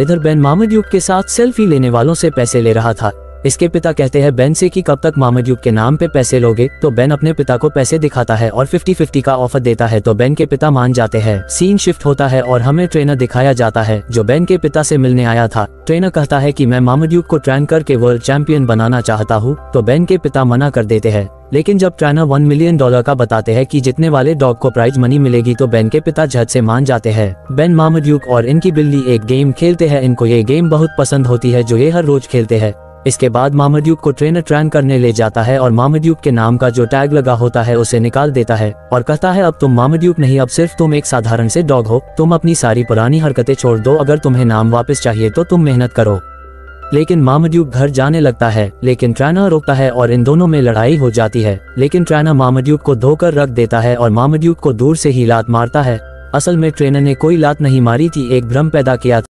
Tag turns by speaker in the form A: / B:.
A: इधर बेन युग के साथ सेल्फी लेने वालों से पैसे ले रहा था। इसके पिता कहते हैं, बेन से कि कब तक मामद्यूक के नाम पे पैसे लोगे? तो बेन अपने पिता को पैसे दिखाता है और 50-50 का ऑफ़र देता है तो बेन के पिता मान जाते हैं। सीन शिफ्ट होता है और हमें ट्रेनर दिखाया जाता है, जो बेन के पिता से मिलने आया था। ट्रेनर कहता है कि, मैं मामद्यूक को ट्रेन करके वर्ल्ड चैंपियन बनाना चाहता हूँ। तो बेन के पिता मना कर देते हैं। लेकिन जब ट्रेनर वन मिलियन डॉलर का बताते हैं कि जितने वाले डॉग को प्राइज मनी मिलेगी तो बेन के पिता झट से मान जाते हैं। बेन मामद्यूक और इनकी बिल्ली एक गेम खेलते हैं। इनको ये गेम बहुत पसंद होती है, जो ये हर रोज खेलते हैं। इसके बाद मामद्यूक को ट्रेनर ट्रेन करने ले जाता है और मामद्यूक के नाम का जो टैग लगा होता है उसे निकाल देता है और कहता है, अब तुम मामद्यूक नहीं, अब सिर्फ़ तुम एक साधारण से डॉग हो। तुम अपनी सारी पुरानी हरकतें छोड़ दो। अगर तुम्हें नाम वापस चाहिए तो तुम मेहनत करो। लेकिन मामद्यूक घर जाने लगता है, लेकिन ट्रैना रोकता है और इन दोनों में लड़ाई हो जाती है। लेकिन ट्रैना मामद्यूक को धोकर रख देता है और मामद्यूक को दूर से ही लात मारता है। असल में ट्रेनर ने कोई लात नहीं मारी थी, एक भ्रम पैदा किया